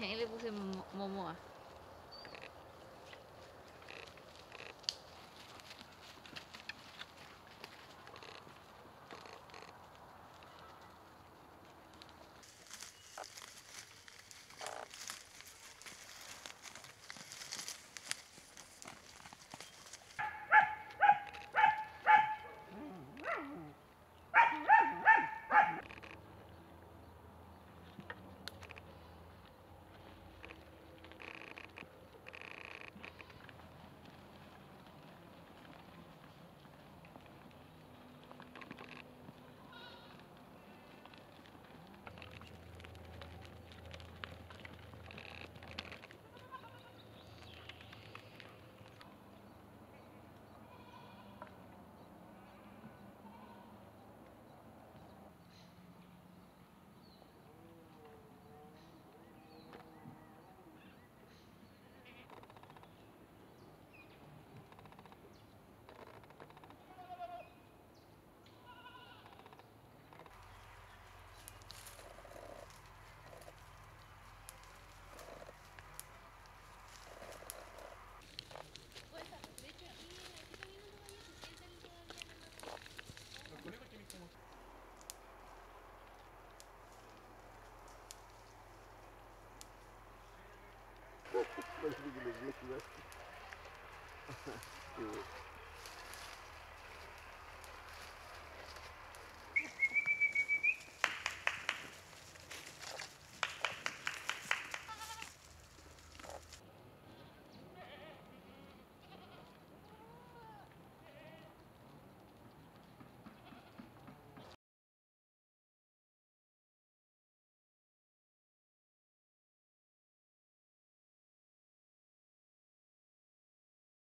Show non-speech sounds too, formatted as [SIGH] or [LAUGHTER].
Ele puse Momo- Momoa. Смотри, где лежит, да? [LAUGHS]